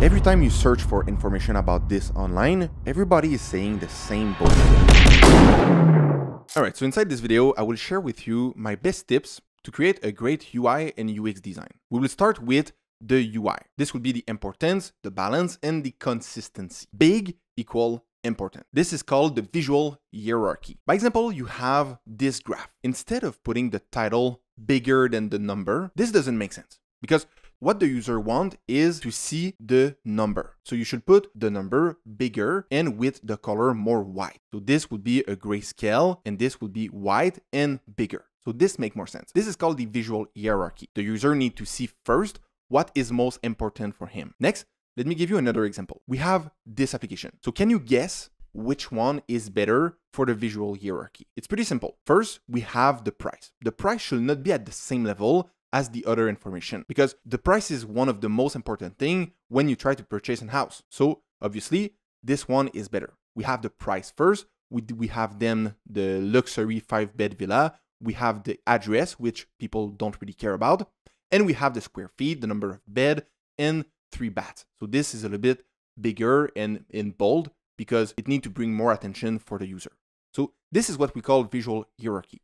Every time you search for information about this online, everybody is saying the same bullshit. Alright, so inside this video, I will share with you my best tips to create a great UI and UX design. We will start with the UI. This will be the importance, the balance, and the consistency. Big equal important. This is called the visual hierarchy. By example, you have this graph. Instead of putting the title bigger than the number, this doesn't make sense because what the user want is to see the number. So you should put the number bigger and with the color more white. So this would be a grayscale and this would be white and bigger. So this make more sense. This is called the visual hierarchy. The user need to see first what is most important for him. Next, let me give you another example. We have this application. So can you guess which one is better for the visual hierarchy? It's pretty simple. First, we have the price. The price should not be at the same level as the other information because the price is one of the most important thing when you try to purchase a house. So obviously, this one is better. We have the price first. We, we have then the luxury five bed villa. We have the address, which people don't really care about. And we have the square feet, the number of bed, and three baths. So this is a little bit bigger and in bold because it need to bring more attention for the user. So this is what we call visual hierarchy.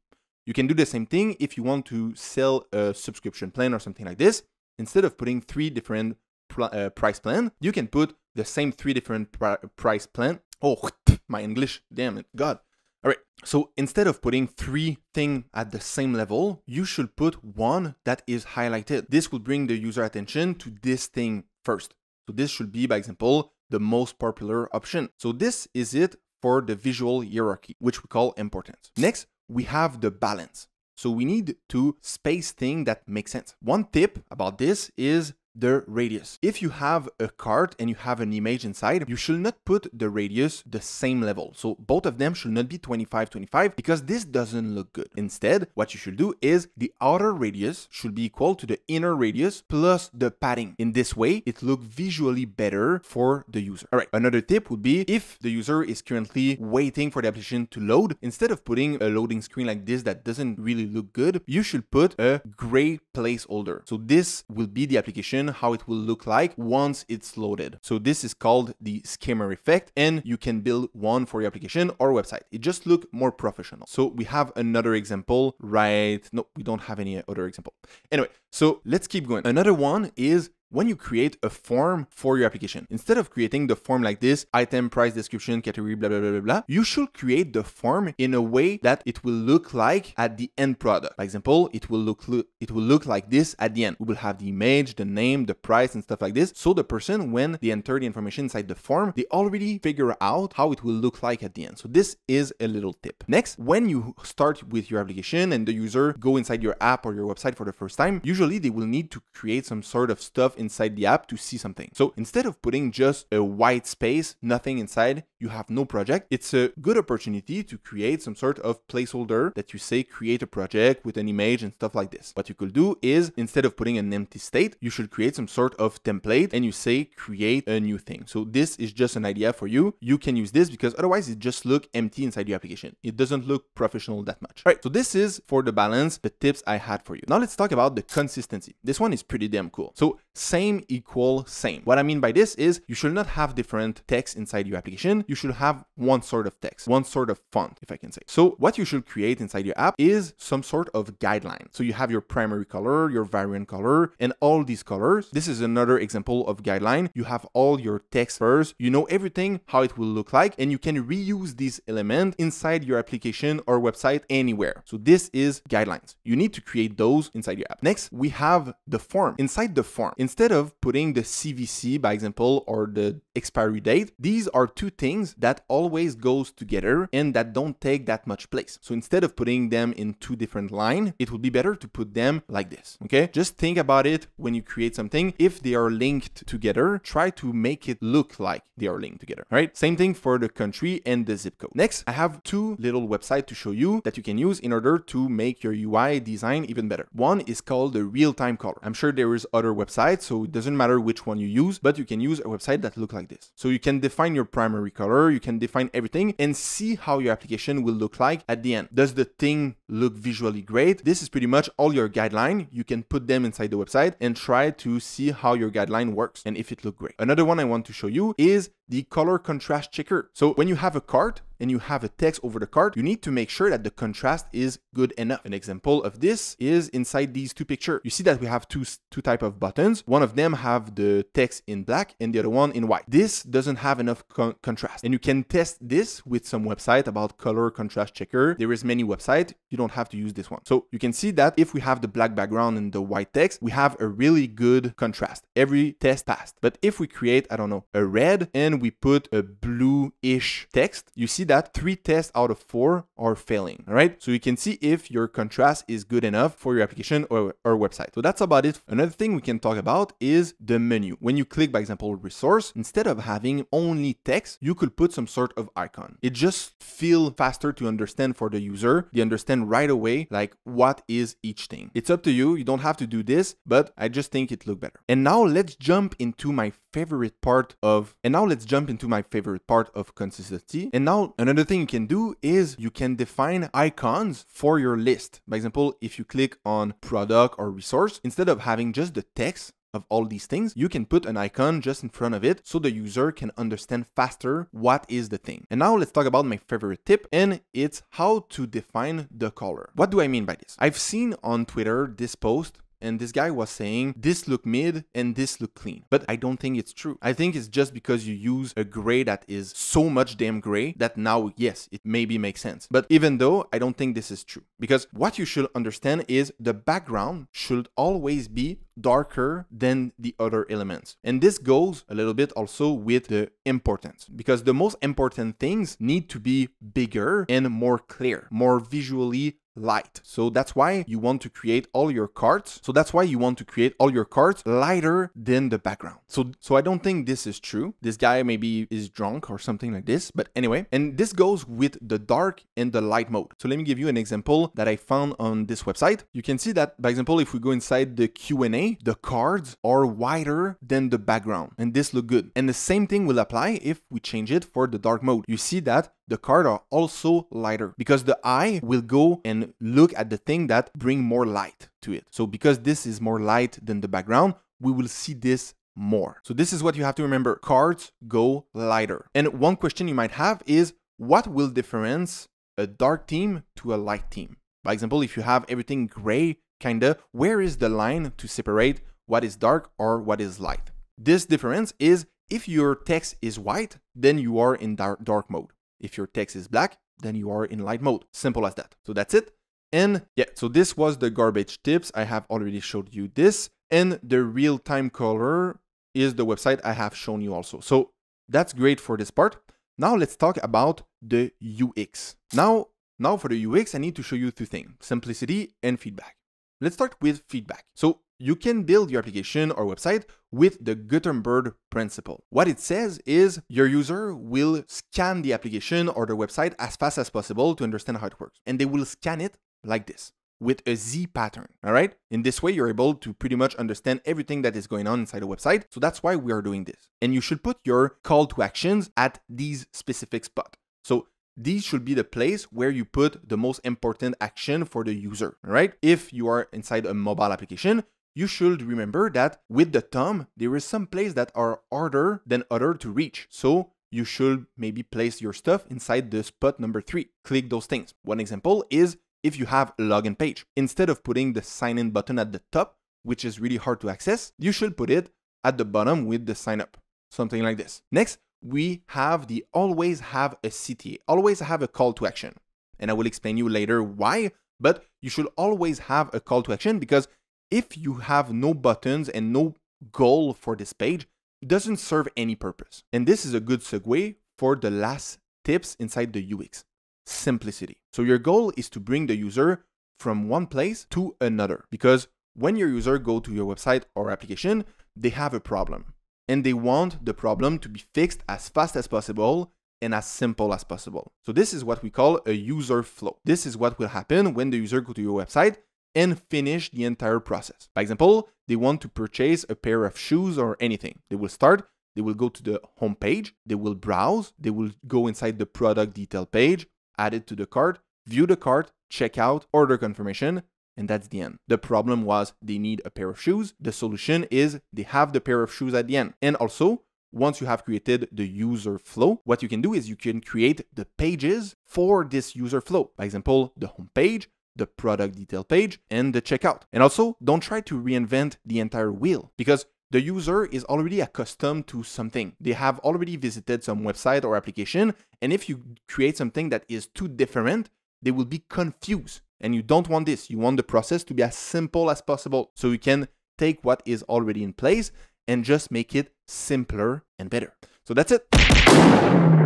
You can do the same thing if you want to sell a subscription plan or something like this. Instead of putting three different pr uh, price plan, you can put the same three different pr price plan. Oh, my English, damn it, God. All right, so instead of putting three things at the same level, you should put one that is highlighted. This will bring the user attention to this thing first. So this should be, by example, the most popular option. So this is it for the visual hierarchy, which we call importance. Next, we have the balance. So we need to space things that make sense. One tip about this is the radius. If you have a card and you have an image inside, you should not put the radius the same level. So both of them should not be 25, 25 because this doesn't look good. Instead, what you should do is the outer radius should be equal to the inner radius plus the padding. In this way, it looks visually better for the user. All right, another tip would be if the user is currently waiting for the application to load, instead of putting a loading screen like this that doesn't really look good, you should put a gray placeholder. So this will be the application how it will look like once it's loaded. So this is called the shimmer effect and you can build one for your application or website. It just look more professional. So we have another example, right? No, we don't have any other example. Anyway, so let's keep going. Another one is when you create a form for your application. Instead of creating the form like this, item, price, description, category, blah, blah, blah, blah, blah, you should create the form in a way that it will look like at the end product. For example, it will look, it will look like this at the end. We will have the image, the name, the price, and stuff like this. So the person, when they enter the information inside the form, they already figure out how it will look like at the end. So this is a little tip. Next, when you start with your application and the user go inside your app or your website for the first time, usually they will need to create some sort of stuff inside the app to see something. So instead of putting just a white space, nothing inside, you have no project, it's a good opportunity to create some sort of placeholder that you say create a project with an image and stuff like this. What you could do is instead of putting an empty state, you should create some sort of template and you say create a new thing. So this is just an idea for you. You can use this because otherwise it just look empty inside your application. It doesn't look professional that much. All right, so this is for the balance, the tips I had for you. Now let's talk about the consistency. This one is pretty damn cool. So same equal same. What I mean by this is you should not have different text inside your application. You should have one sort of text, one sort of font, if I can say. So what you should create inside your app is some sort of guideline. So you have your primary color, your variant color, and all these colors. This is another example of guideline. You have all your text first. You know everything, how it will look like, and you can reuse these elements inside your application or website anywhere. So this is guidelines. You need to create those inside your app. Next, we have the form. Inside the form, instead of putting the CVC, by example, or the expiry date, these are two things that always goes together and that don't take that much place. So instead of putting them in two different lines, it would be better to put them like this, okay? Just think about it when you create something. If they are linked together, try to make it look like they are linked together, right? Same thing for the country and the zip code. Next, I have two little websites to show you that you can use in order to make your UI design even better. One is called the real-time color. I'm sure there is other websites website, so it doesn't matter which one you use, but you can use a website that look like this. So you can define your primary color, you can define everything and see how your application will look like at the end. Does the thing look visually great? This is pretty much all your guideline. You can put them inside the website and try to see how your guideline works and if it look great. Another one I want to show you is the color contrast checker. So when you have a cart and you have a text over the card, you need to make sure that the contrast is good enough. An example of this is inside these two pictures. You see that we have two, two type of buttons. One of them have the text in black and the other one in white. This doesn't have enough con contrast. And you can test this with some website about color contrast checker. There is many website. You don't have to use this one. So you can see that if we have the black background and the white text, we have a really good contrast. Every test passed. But if we create, I don't know, a red and we put a blue-ish text, you see that three tests out of four are failing, all right? So you can see if your contrast is good enough for your application or, or website. So that's about it. Another thing we can talk about is the menu. When you click, by example, resource, instead of having only text, you could put some sort of icon. It just feel faster to understand for the user. They understand right away, like what is each thing. It's up to you. You don't have to do this, but I just think it look better. And now let's jump into my favorite part of, and now let's jump into my favorite part of consistency. And now another thing you can do is you can define icons for your list. For example, if you click on product or resource, instead of having just the text, of all these things, you can put an icon just in front of it so the user can understand faster what is the thing. And now let's talk about my favorite tip and it's how to define the color. What do I mean by this? I've seen on Twitter this post and this guy was saying this look mid and this look clean. But I don't think it's true. I think it's just because you use a gray that is so much damn gray that now, yes, it maybe makes sense. But even though I don't think this is true, because what you should understand is the background should always be darker than the other elements. And this goes a little bit also with the importance because the most important things need to be bigger and more clear, more visually light. So that's why you want to create all your cards. So that's why you want to create all your cards lighter than the background. So so I don't think this is true. This guy maybe is drunk or something like this, but anyway, and this goes with the dark and the light mode. So let me give you an example that I found on this website. You can see that by example if we go inside the Q&A, the cards are wider than the background and this look good. And the same thing will apply if we change it for the dark mode. You see that the card are also lighter because the eye will go and look at the thing that bring more light to it. So because this is more light than the background, we will see this more. So this is what you have to remember. Cards go lighter. And one question you might have is what will difference a dark team to a light team? By example, if you have everything gray, kinda, where is the line to separate what is dark or what is light? This difference is if your text is white, then you are in dark, dark mode. If your text is black, then you are in light mode. Simple as that. So that's it. And yeah, so this was the garbage tips. I have already showed you this. And the real-time color is the website I have shown you also. So that's great for this part. Now let's talk about the UX. Now, now for the UX, I need to show you two things, simplicity and feedback. Let's start with feedback. So you can build your application or website with the Gutenberg principle. What it says is your user will scan the application or the website as fast as possible to understand how it works. And they will scan it like this with a Z pattern, all right? In this way, you're able to pretty much understand everything that is going on inside a website. So that's why we are doing this. And you should put your call to actions at these specific spots. So these should be the place where you put the most important action for the user, right? If you are inside a mobile application, you should remember that with the thumb, there is some place that are harder than other to reach. So you should maybe place your stuff inside the spot number three. Click those things. One example is if you have a login page. Instead of putting the sign in button at the top, which is really hard to access, you should put it at the bottom with the sign up. Something like this. Next, we have the always have a CTA, always have a call to action. And I will explain you later why, but you should always have a call to action because if you have no buttons and no goal for this page, doesn't serve any purpose. And this is a good segue for the last tips inside the UX, simplicity. So your goal is to bring the user from one place to another because when your user go to your website or application, they have a problem and they want the problem to be fixed as fast as possible and as simple as possible. So this is what we call a user flow. This is what will happen when the user go to your website and finish the entire process. For example, they want to purchase a pair of shoes or anything. They will start, they will go to the home page, they will browse, they will go inside the product detail page, add it to the cart, view the cart, check out, order confirmation, and that's the end. The problem was they need a pair of shoes. The solution is they have the pair of shoes at the end. And also, once you have created the user flow, what you can do is you can create the pages for this user flow. For example, the home page, the product detail page, and the checkout. And also, don't try to reinvent the entire wheel because the user is already accustomed to something. They have already visited some website or application. And if you create something that is too different, they will be confused. And you don't want this. You want the process to be as simple as possible. So you can take what is already in place and just make it simpler and better. So that's it.